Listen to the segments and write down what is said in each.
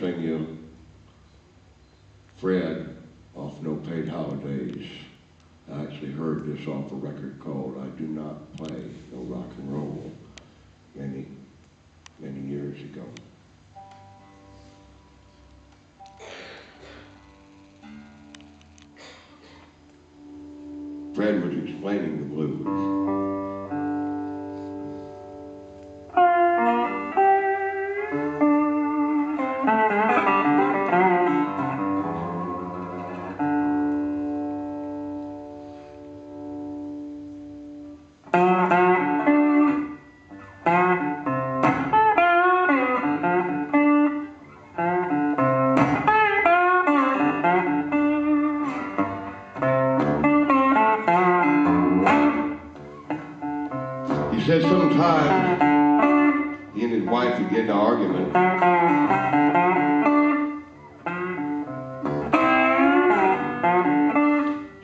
sing you Fred off No Paid Holidays. I actually heard this off a record called I Do Not Play No Rock and Roll many, many years ago. Fred was explaining the blues. He said sometimes he and his wife would get into argument.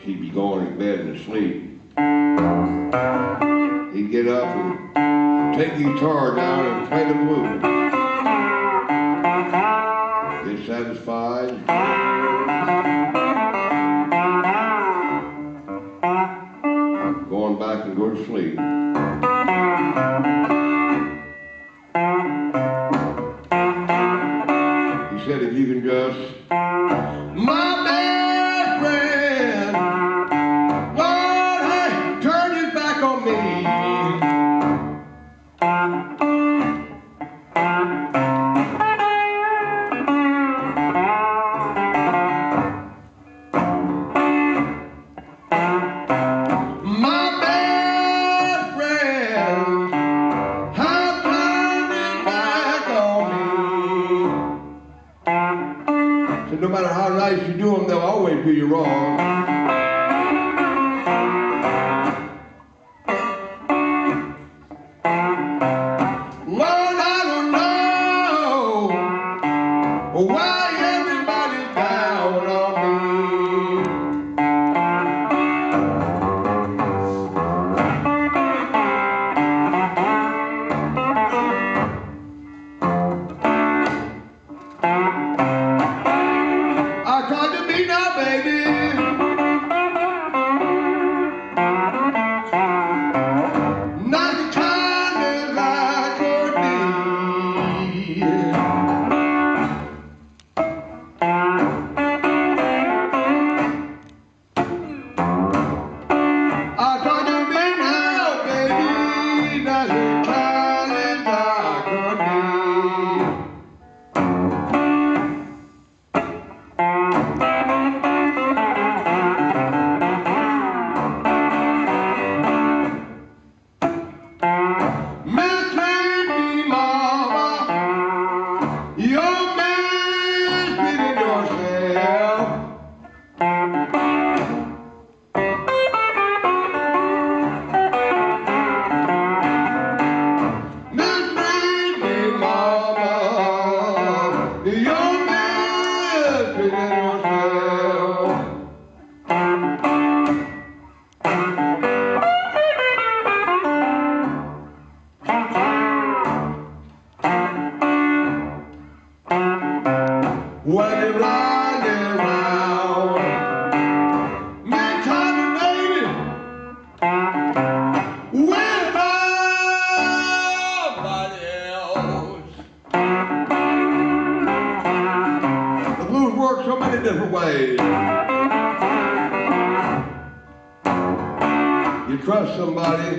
She'd be going to bed and asleep. He'd get up and take the guitar down and play the blues. Get satisfied. Going back and go to sleep. No matter how nice you do them, they'll always do you wrong. Lord, You trust somebody,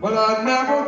But I never